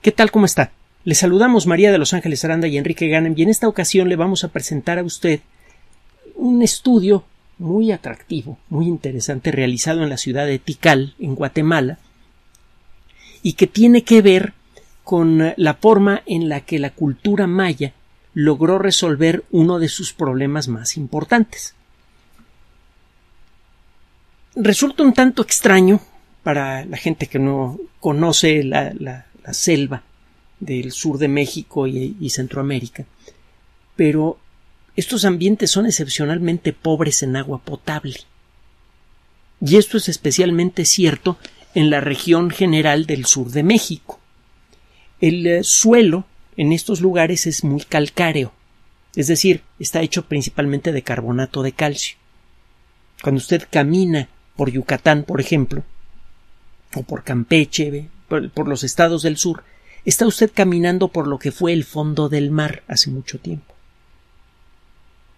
¿Qué tal? ¿Cómo está? Le saludamos María de Los Ángeles Aranda y Enrique Ganem y en esta ocasión le vamos a presentar a usted un estudio muy atractivo, muy interesante realizado en la ciudad de Tikal, en Guatemala, y que tiene que ver con la forma en la que la cultura maya logró resolver uno de sus problemas más importantes. Resulta un tanto extraño para la gente que no conoce la, selva del sur de México y, y Centroamérica, pero estos ambientes son excepcionalmente pobres en agua potable. Y esto es especialmente cierto en la región general del sur de México. El eh, suelo en estos lugares es muy calcáreo, es decir, está hecho principalmente de carbonato de calcio. Cuando usted camina por Yucatán, por ejemplo, o por Campeche, por, los estados del sur, está usted caminando por lo que fue el fondo del mar hace mucho tiempo.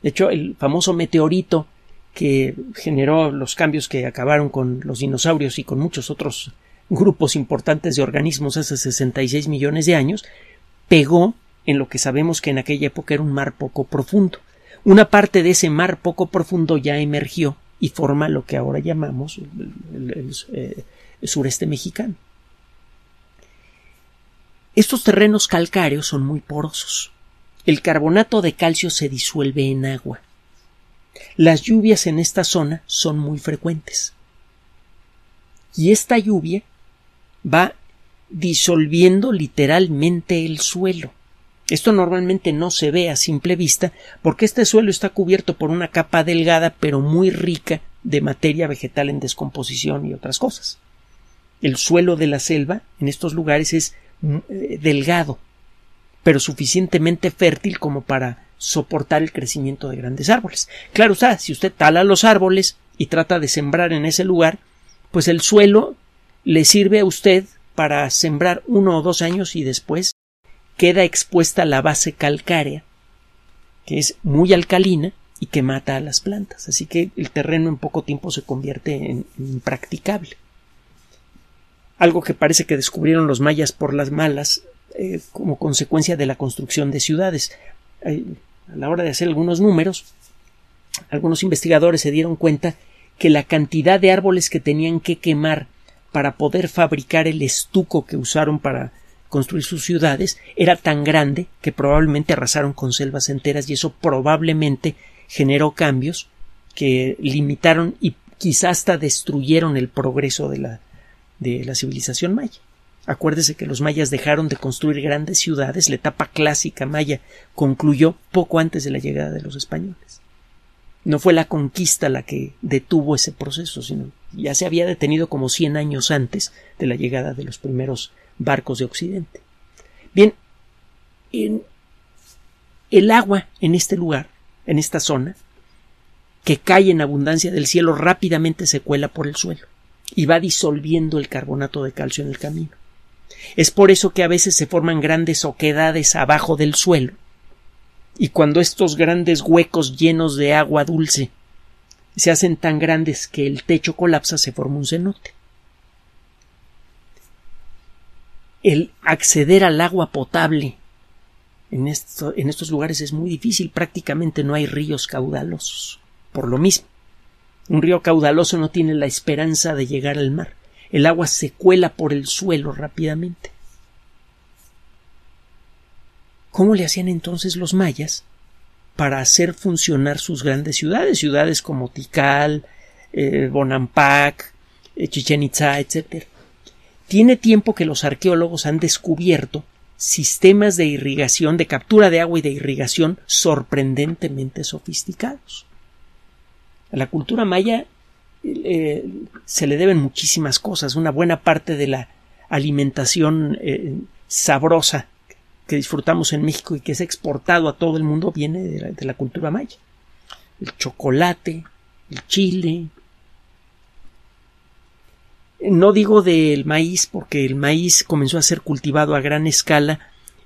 De hecho, el famoso meteorito que generó los cambios que acabaron con los dinosaurios y con muchos otros grupos importantes de organismos hace 66 millones de años, pegó en lo que sabemos que en aquella época era un mar poco profundo. Una parte de ese mar poco profundo ya emergió y forma lo que ahora llamamos el, eh, sureste mexicano. Estos terrenos calcáreos son muy porosos. El carbonato de calcio se disuelve en agua. Las lluvias en esta zona son muy frecuentes. Y esta lluvia va disolviendo literalmente el suelo. Esto normalmente no se ve a simple vista porque este suelo está cubierto por una capa delgada pero muy rica de materia vegetal en descomposición y otras cosas. El suelo de la selva en estos lugares es delgado, pero suficientemente fértil como para soportar el crecimiento de grandes árboles. Claro está, si usted tala los árboles y trata de sembrar en ese lugar, pues el suelo le sirve a usted para sembrar uno o dos años y después queda expuesta la base calcárea, que es muy alcalina y que mata a las plantas. Así que el terreno en poco tiempo se convierte en impracticable algo que parece que descubrieron los mayas por las malas eh, como consecuencia de la construcción de ciudades. A la hora de hacer algunos números, algunos investigadores se dieron cuenta que la cantidad de árboles que tenían que quemar para poder fabricar el estuco que usaron para construir sus ciudades era tan grande que probablemente arrasaron con selvas enteras y eso probablemente generó cambios que limitaron y quizá hasta destruyeron el progreso de la, de la civilización maya. Acuérdese que los mayas dejaron de construir grandes ciudades, la etapa clásica maya concluyó poco antes de la llegada de los españoles. No fue la conquista la que detuvo ese proceso, sino ya se había detenido como cien años antes de la llegada de los primeros barcos de Occidente. Bien, en el agua en este lugar, en esta zona, que cae en abundancia del cielo, rápidamente se cuela por el suelo y va disolviendo el carbonato de calcio en el camino. Es por eso que a veces se forman grandes oquedades abajo del suelo, y cuando estos grandes huecos llenos de agua dulce se hacen tan grandes que el techo colapsa, se forma un cenote. El acceder al agua potable en, en estos lugares es muy difícil, prácticamente no hay ríos caudalosos. Por lo mismo, un río caudaloso no tiene la esperanza de llegar al mar. El agua se cuela por el suelo rápidamente. ¿Cómo le hacían entonces los mayas para hacer funcionar sus grandes ciudades? Ciudades como Tikal, eh, Bonampak, eh, Chichen Itza, etc. Tiene tiempo que los arqueólogos han descubierto sistemas de irrigación, de captura de agua y de irrigación sorprendentemente sofisticados. A la cultura maya eh, se le deben muchísimas cosas. Una buena parte de la alimentación eh, sabrosa que disfrutamos en México y que es exportado a todo el mundo viene de la, cultura maya. El chocolate, el chile. No digo del maíz porque el maíz comenzó a ser cultivado a gran escala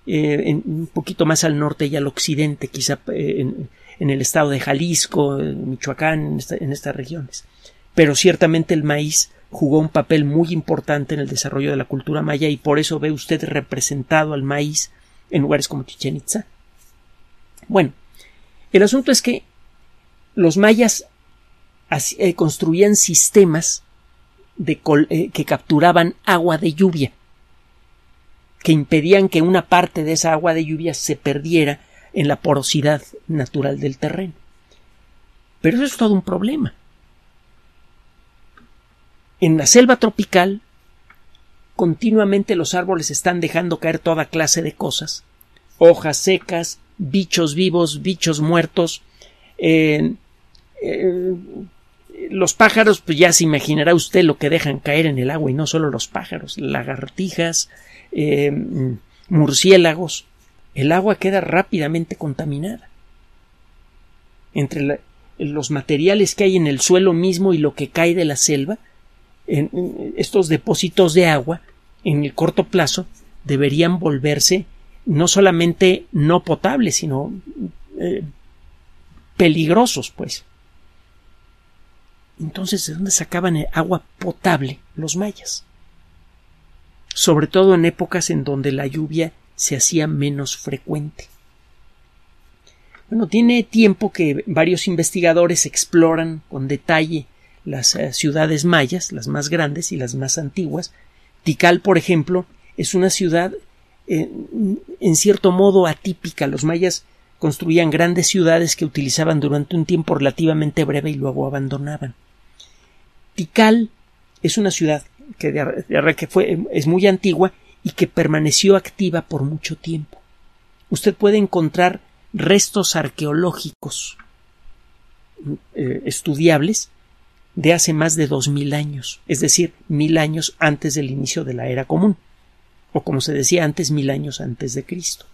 eh, un poquito más al norte y al occidente, quizá en, en el estado de Jalisco, Michoacán, en, estas regiones. Pero ciertamente el maíz jugó un papel muy importante en el desarrollo de la cultura maya y por eso ve usted representado al maíz en lugares como Chichen Itza. Bueno, el asunto es que los mayas eh, construían sistemas eh, que capturaban agua de lluvia, que impedían que una parte de esa agua de lluvia se perdiera en la porosidad natural del terreno. Pero eso es todo un problema. En la selva tropical, continuamente los árboles están dejando caer toda clase de cosas, hojas secas, bichos vivos, bichos muertos, eh, los pájaros, pues ya se imaginará usted lo que dejan caer en el agua y no solo los pájaros, lagartijas, eh, murciélagos. El agua queda rápidamente contaminada. Entre los materiales que hay en el suelo mismo y lo que cae de la selva, en, estos depósitos de agua, en el corto plazo, deberían volverse no solamente no potables, sino eh, peligrosos, pues. Entonces, ¿de dónde sacaban el agua potable los mayas? Sobre todo en épocas en donde la lluvia se hacía menos frecuente. Bueno, tiene tiempo que varios investigadores exploran con detalle las eh, ciudades mayas, las más grandes y las más antiguas. Tikal, por ejemplo, es una ciudad eh, en cierto modo atípica. Los mayas construían grandes ciudades que utilizaban durante un tiempo relativamente breve y luego abandonaban. Tikal es una ciudad que, que fue, es muy antigua y que permaneció activa por mucho tiempo. Usted puede encontrar restos arqueológicos eh, estudiables de hace más de dos mil años, es decir, mil años antes del inicio de la era común, o como se decía antes, mil años antes de Cristo.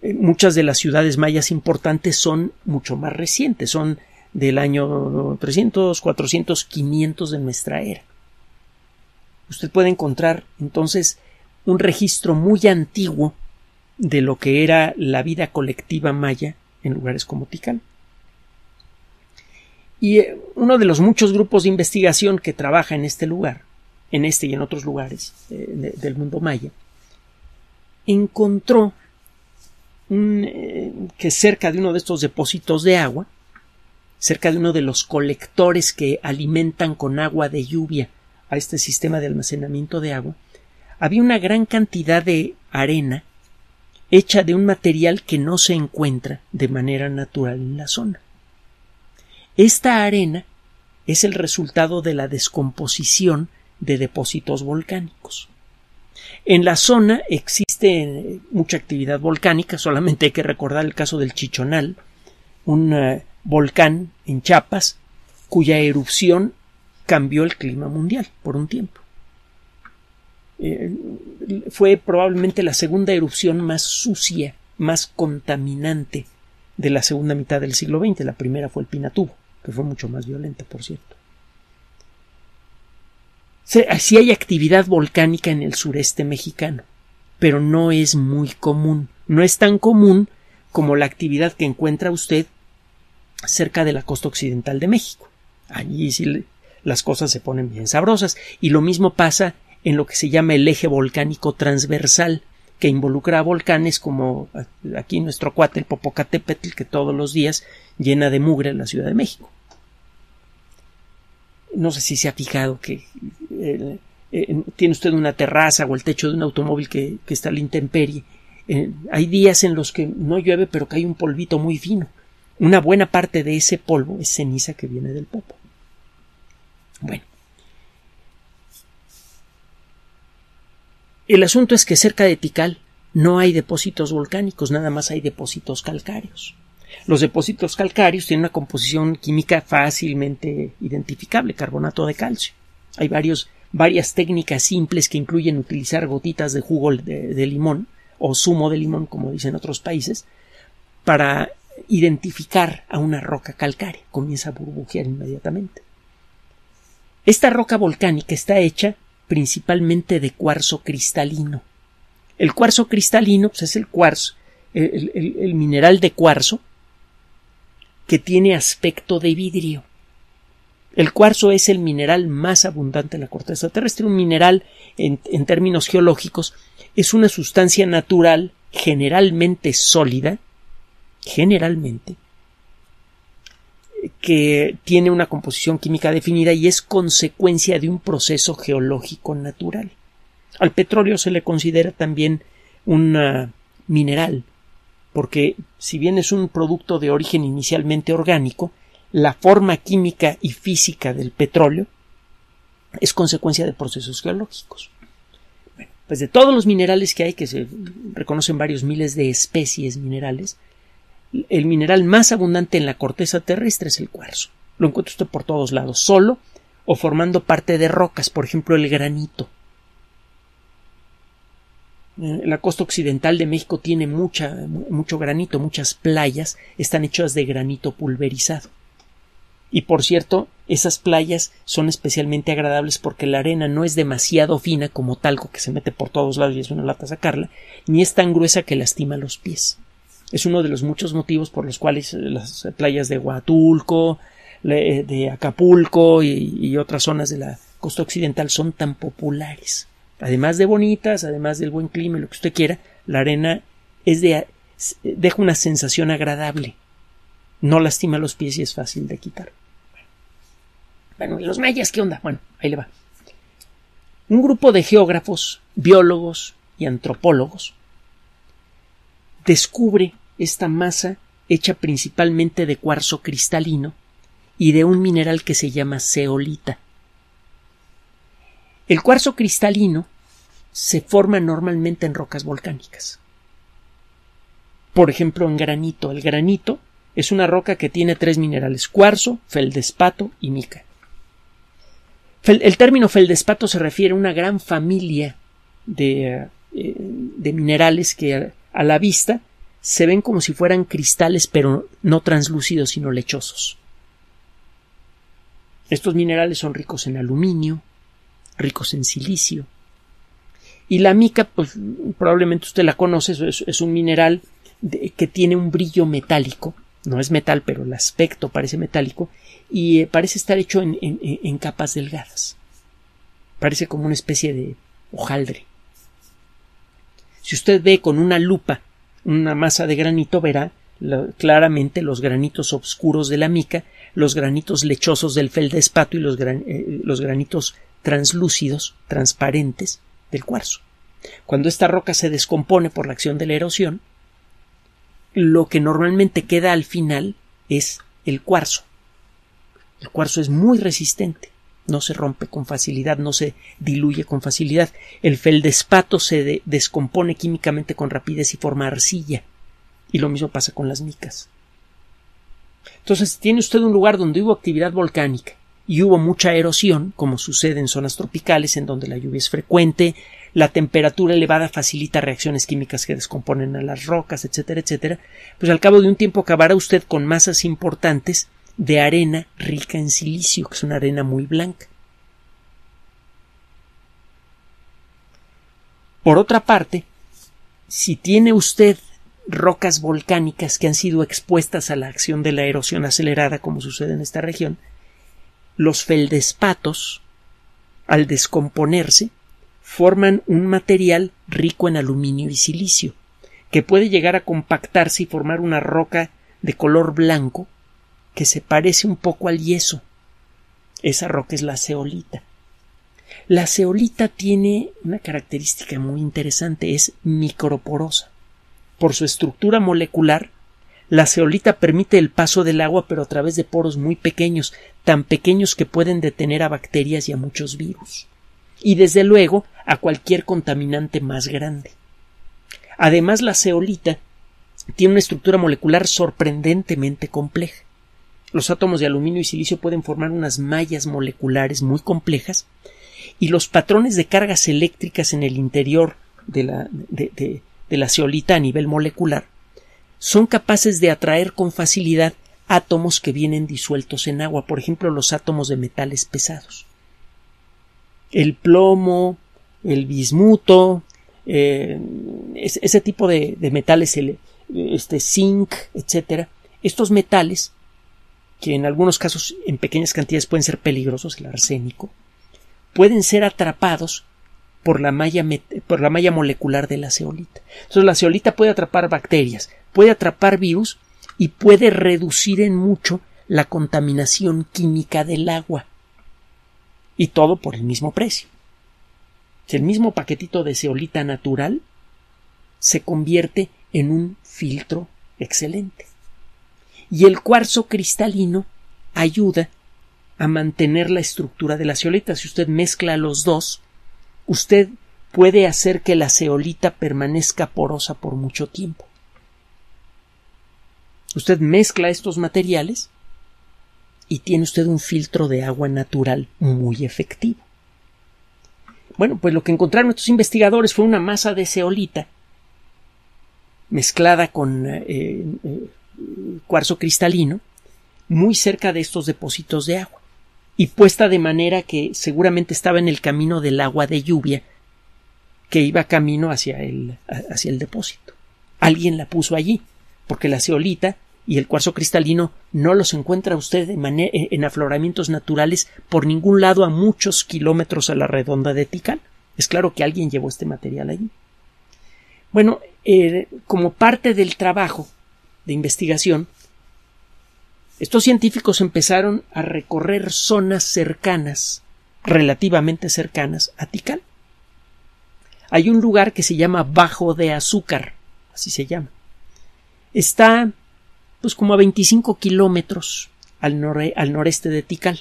Eh, muchas de las ciudades mayas importantes son mucho más recientes, son del año 300, 400, 500 de nuestra era. Usted puede encontrar entonces un registro muy antiguo de lo que era la vida colectiva maya en lugares como Tikal. Y eh, uno de los muchos grupos de investigación que trabaja en este lugar, en este y en otros lugares eh, del mundo maya, encontró eh, que cerca de uno de estos depósitos de agua cerca de uno de los colectores que alimentan con agua de lluvia a este sistema de almacenamiento de agua, había una gran cantidad de arena hecha de un material que no se encuentra de manera natural en la zona. Esta arena es el resultado de la descomposición de depósitos volcánicos. En la zona existe mucha actividad volcánica, solamente hay que recordar el caso del Chichonal, un eh, volcán en Chiapas, cuya erupción cambió el clima mundial por un tiempo. Eh, fue probablemente la segunda erupción más sucia, más contaminante de la segunda mitad del siglo XX. La primera fue el Pinatubo, que fue mucho más violenta, por cierto. Sí hay actividad volcánica en el sureste mexicano, pero no es muy común. No es tan común como la actividad que encuentra usted cerca de la costa occidental de México. Allí sí las cosas se ponen bien sabrosas. Y lo mismo pasa en lo que se llama el eje volcánico transversal, que involucra a volcanes como aquí nuestro cuate, el Popocatépetl, que todos los días llena de mugre la Ciudad de México. No sé si se ha fijado que eh, tiene usted una terraza o el techo de un automóvil que, está a la intemperie. Eh, hay días en los que no llueve, pero que hay un polvito muy fino. Una buena parte de ese polvo es ceniza que viene del popo. Bueno. El asunto es que cerca de Tikal no hay depósitos volcánicos, nada más hay depósitos calcáreos. Los depósitos calcáreos tienen una composición química fácilmente identificable, carbonato de calcio. Hay varios, varias técnicas simples que incluyen utilizar gotitas de jugo de, de limón o zumo de limón, como dicen otros países, para identificar a una roca calcárea, comienza a burbujear inmediatamente. Esta roca volcánica está hecha principalmente de cuarzo cristalino. El cuarzo cristalino pues, es el cuarzo, el, el mineral de cuarzo que tiene aspecto de vidrio. El cuarzo es el mineral más abundante en la corteza terrestre. Un mineral, en, términos geológicos, es una sustancia natural generalmente sólida, generalmente, que tiene una composición química definida y es consecuencia de un proceso geológico natural. Al petróleo se le considera también un ah, mineral, porque si bien es un producto de origen inicialmente orgánico, la forma química y física del petróleo es consecuencia de procesos geológicos. Bueno, pues de todos los minerales que hay, que se reconocen varios miles de especies minerales, el mineral más abundante en la corteza terrestre es el cuarzo. Lo encuentra usted por todos lados, solo o formando parte de rocas, por ejemplo el granito. Eh, la costa occidental de México tiene mucha, mucho granito, muchas playas están hechas de granito pulverizado. Y por cierto, esas playas son especialmente agradables porque la arena no es demasiado fina como talco que se mete por todos lados y es una lata sacarla, ni es tan gruesa que lastima los pies. Es uno de los muchos motivos por los cuales las playas de Huatulco, de Acapulco y, otras zonas de la costa occidental son tan populares. Además de bonitas, además del buen clima y lo que usted quiera, la arena es de deja una sensación agradable. No lastima los pies y es fácil de quitar. Bueno, ¿y los mayas qué onda? Bueno, ahí le va. Un grupo de geógrafos, biólogos y antropólogos descubre esta masa hecha principalmente de cuarzo cristalino y de un mineral que se llama zeolita. El cuarzo cristalino se forma normalmente en rocas volcánicas. Por ejemplo, en granito. El granito es una roca que tiene tres minerales cuarzo, feldespato y mica. El término feldespato se refiere a una gran familia de, eh, de minerales que a la vista se ven como si fueran cristales pero no translúcidos sino lechosos. Estos minerales son ricos en aluminio, ricos en silicio. Y la mica, pues probablemente usted la conoce, es, un mineral que tiene un brillo metálico, no es metal, pero el aspecto parece metálico, y eh, parece estar hecho en, capas delgadas. Parece como una especie de hojaldre. Si usted ve con una lupa una masa de granito, verá claramente los granitos oscuros de la mica, los granitos lechosos del feldespato y los, eh, los granitos translúcidos, transparentes del cuarzo. Cuando esta roca se descompone por la acción de la erosión, lo que normalmente queda al final es el cuarzo. El cuarzo es muy resistente, no se rompe con facilidad, no se diluye con facilidad. El feldespato se descompone químicamente con rapidez y forma arcilla. Y lo mismo pasa con las micas. Entonces, tiene usted un lugar donde hubo actividad volcánica y hubo mucha erosión, como sucede en zonas tropicales en donde la lluvia es frecuente, la temperatura elevada facilita reacciones químicas que descomponen a las rocas, etcétera, etcétera, pues al cabo de un tiempo acabará usted con masas importantes de arena rica en silicio, que es una arena muy blanca. Por otra parte, si tiene usted rocas volcánicas que han sido expuestas a la acción de la erosión acelerada, como sucede en esta región, los feldespatos, al descomponerse, forman un material rico en aluminio y silicio, que puede llegar a compactarse y formar una roca de color blanco que se parece un poco al yeso. Esa roca es la ceolita. La ceolita tiene una característica muy interesante, es microporosa. Por su estructura molecular, la ceolita permite el paso del agua pero a través de poros muy pequeños, tan pequeños que pueden detener a bacterias y a muchos virus. Y desde luego a cualquier contaminante más grande. Además, la ceolita tiene una estructura molecular sorprendentemente compleja. Los átomos de aluminio y silicio pueden formar unas mallas moleculares muy complejas y los patrones de cargas eléctricas en el interior de la, de, la zeolita a nivel molecular son capaces de atraer con facilidad átomos que vienen disueltos en agua, por ejemplo los átomos de metales pesados. El plomo, el bismuto, eh, ese tipo de, de metales, este zinc, etcétera, estos metales que en algunos casos en pequeñas cantidades pueden ser peligrosos, el arsénico, pueden ser atrapados por la malla, por la malla molecular de la ceolita. Entonces la ceolita puede atrapar bacterias, puede atrapar virus y puede reducir en mucho la contaminación química del agua. Y todo por el mismo precio. El mismo paquetito de ceolita natural se convierte en un filtro excelente. Y el cuarzo cristalino ayuda a mantener la estructura de la ceolita. Si usted mezcla los dos, usted puede hacer que la ceolita permanezca porosa por mucho tiempo. Usted mezcla estos materiales y tiene usted un filtro de agua natural muy efectivo. Bueno, pues lo que encontraron estos investigadores fue una masa de ceolita mezclada con eh, eh, cuarzo cristalino muy cerca de estos depósitos de agua y puesta de manera que seguramente estaba en el camino del agua de lluvia que iba camino hacia el, hacia el depósito. Alguien la puso allí, porque la ceolita y el cuarzo cristalino no los encuentra usted en afloramientos naturales por ningún lado a muchos kilómetros a la redonda de Tikal. Es claro que alguien llevó este material allí. Bueno, eh, como parte del trabajo de investigación, estos científicos empezaron a recorrer zonas cercanas, relativamente cercanas a Tikal. Hay un lugar que se llama Bajo de Azúcar, así se llama. Está, pues, como a 25 kilómetros al, noreste de Tikal.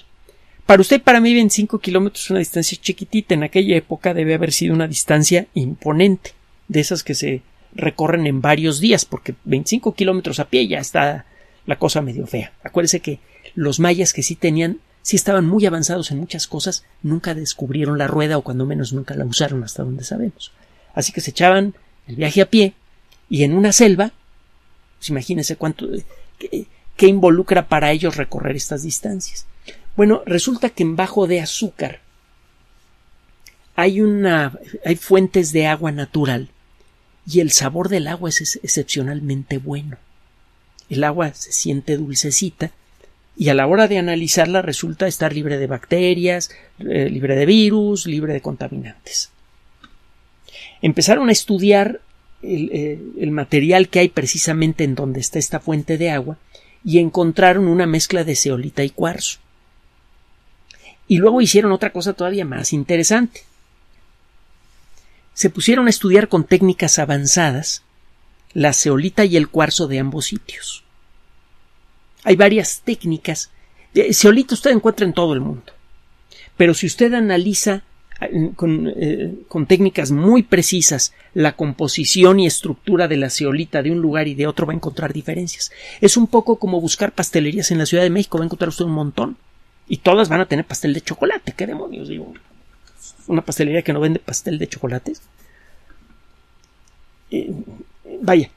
Para usted, para mí, 25 kilómetros es una distancia chiquitita. En aquella época debe haber sido una distancia imponente, de esas que se recorren en varios días, porque 25 kilómetros a pie ya está la cosa medio fea. Acuérdese que los mayas que sí tenían, sí estaban muy avanzados en muchas cosas, nunca descubrieron la rueda o cuando menos nunca la usaron hasta donde sabemos. Así que se echaban el viaje a pie y en una selva, pues imagínense cuánto, qué, involucra para ellos recorrer estas distancias. Bueno, resulta que en Bajo de Azúcar hay una, hay fuentes de agua natural y el sabor del agua es excepcionalmente bueno el agua se siente dulcecita y a la hora de analizarla resulta estar libre de bacterias, eh, libre de virus, libre de contaminantes. Empezaron a estudiar el, eh, el, material que hay precisamente en donde está esta fuente de agua y encontraron una mezcla de ceolita y cuarzo. Y luego hicieron otra cosa todavía más interesante. Se pusieron a estudiar con técnicas avanzadas la ceolita y el cuarzo de ambos sitios. Hay varias técnicas. Ceolita usted encuentra en todo el mundo. Pero si usted analiza eh, eh, con, técnicas muy precisas la composición y estructura de la ceolita de un lugar y de otro va a encontrar diferencias. Es un poco como buscar pastelerías en la Ciudad de México, va a encontrar usted un montón. Y todas van a tener pastel de chocolate. ¿Qué demonios digo? Una pastelería que no vende pastel de chocolates. Eh, vaya,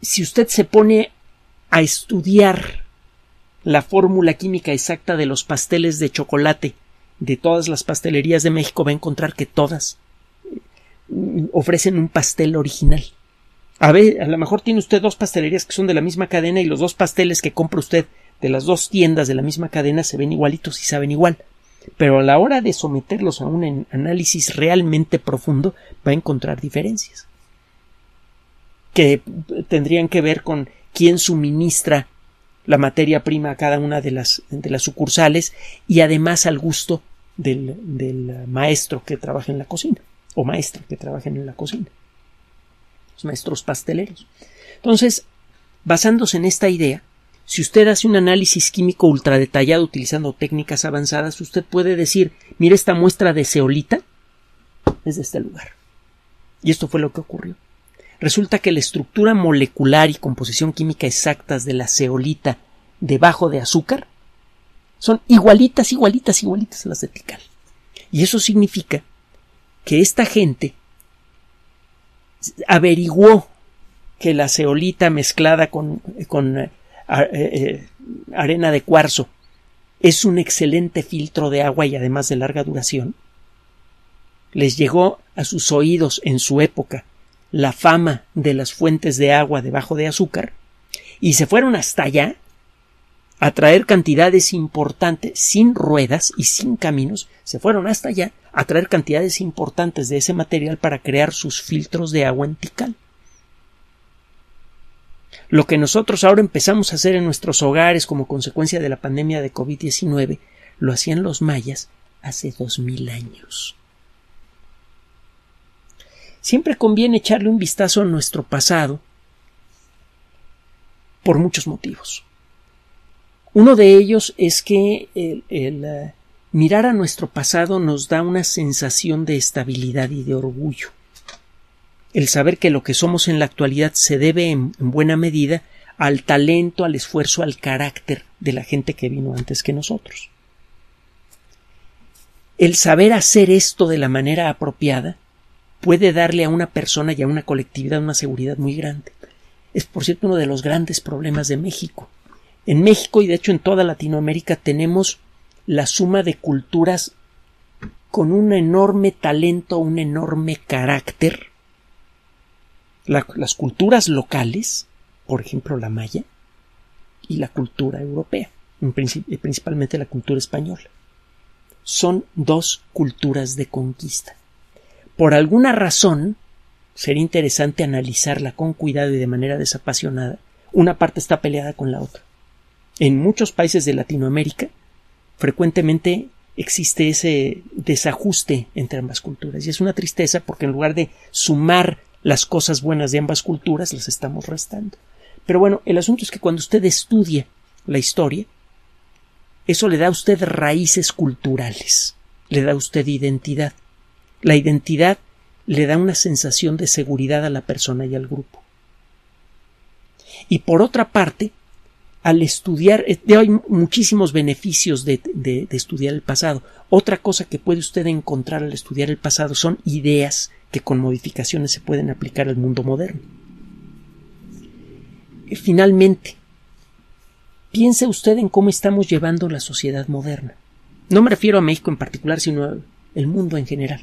si usted se pone a estudiar la fórmula química exacta de los pasteles de chocolate de todas las pastelerías de México, va a encontrar que todas mm, ofrecen un pastel original. A ver, a lo mejor tiene usted dos pastelerías que son de la misma cadena y los dos pasteles que compra usted de las dos tiendas de la misma cadena se ven igualitos y saben igual. Pero a la hora de someterlos a un análisis realmente profundo va a encontrar diferencias que tendrían que ver con quién suministra la materia prima a cada una de las, de las sucursales y además al gusto del, del, maestro que trabaja en la cocina o maestra que trabaja en la cocina. Los maestros pasteleros. Entonces, basándose en esta idea, si usted hace un análisis químico ultra detallado utilizando técnicas avanzadas, usted puede decir, mire esta muestra de ceolita es de este lugar. Y esto fue lo que ocurrió. Resulta que la estructura molecular y composición química exactas de la ceolita debajo de azúcar son igualitas, igualitas, igualitas a las de Tikal. Y eso significa que esta gente averiguó que la ceolita mezclada con, eh, arena de cuarzo es un excelente filtro de agua y además de larga duración. Les llegó a sus oídos en su época la fama de las fuentes de agua debajo de azúcar y se fueron hasta allá a traer cantidades importantes sin ruedas y sin caminos, se fueron hasta allá a traer cantidades importantes de ese material para crear sus filtros de agua en Tikal. Lo que nosotros ahora empezamos a hacer en nuestros hogares como consecuencia de la pandemia de COVID-19 lo hacían los mayas hace dos mil años. Siempre conviene echarle un vistazo a nuestro pasado por muchos motivos. Uno de ellos es que el, eh, mirar a nuestro pasado nos da una sensación de estabilidad y de orgullo. El saber que lo que somos en la actualidad se debe en buena medida al talento, al esfuerzo, al carácter de la gente que vino antes que nosotros. El saber hacer esto de la manera apropiada puede darle a una persona y a una colectividad una seguridad muy grande. Es, por cierto, uno de los grandes problemas de México. En México y de hecho en toda Latinoamérica tenemos la suma de culturas con un enorme talento, un enorme carácter. Las culturas locales, por ejemplo la maya, y la cultura europea, principalmente la cultura española. Son dos culturas de conquista. Por alguna razón, sería interesante analizarla con cuidado y de manera desapasionada. Una parte está peleada con la otra. En muchos países de Latinoamérica frecuentemente existe ese desajuste entre ambas culturas y es una tristeza porque en lugar de sumar las cosas buenas de ambas culturas las estamos restando. Pero bueno, el asunto es que cuando usted estudia la historia, eso le da a usted raíces culturales, le da a usted identidad. La identidad le da una sensación de seguridad a la persona y al grupo. Y por otra parte, al estudiar, eh, hay muchísimos beneficios de, estudiar el pasado. Otra cosa que puede usted encontrar al estudiar el pasado son ideas que con modificaciones se pueden aplicar al mundo moderno. Eh, finalmente, piense usted en cómo estamos llevando la sociedad moderna. No me refiero a México en particular, sino al mundo en general.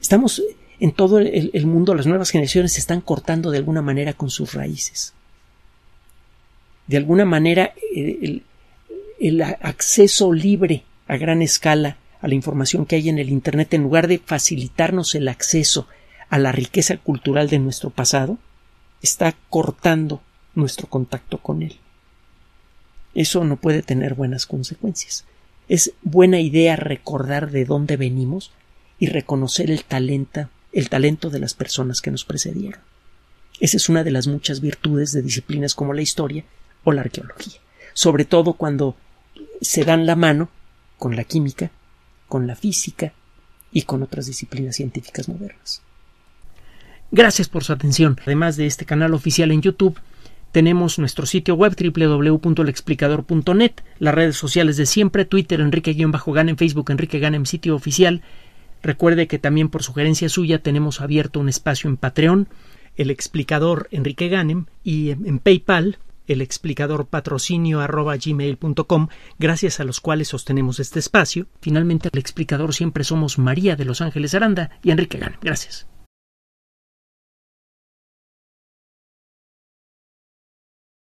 Estamos en todo el mundo, las nuevas generaciones se están cortando de alguna manera con sus raíces de alguna manera el, acceso libre a gran escala a la información que hay en el Internet, en lugar de facilitarnos el acceso a la riqueza cultural de nuestro pasado, está cortando nuestro contacto con él. Eso no puede tener buenas consecuencias. Es buena idea recordar de dónde venimos y reconocer el talento, el talento de las personas que nos precedieron. Esa es una de las muchas virtudes de disciplinas como la historia o la arqueología, sobre todo cuando se dan la mano con la química, con la física y con otras disciplinas científicas modernas. Gracias por su atención. Además de este canal oficial en YouTube, tenemos nuestro sitio web www.lexplicador.net, las redes sociales de siempre, Twitter Enrique-Ganem, Facebook Enrique Ganem, sitio oficial. Recuerde que también por sugerencia suya tenemos abierto un espacio en Patreon, el explicador Enrique Ganem, y en PayPal el explicador patrocinio arroba gmail.com, gracias a los cuales sostenemos este espacio. Finalmente, el explicador siempre somos María de Los Ángeles Aranda y Enrique Gana. Gracias.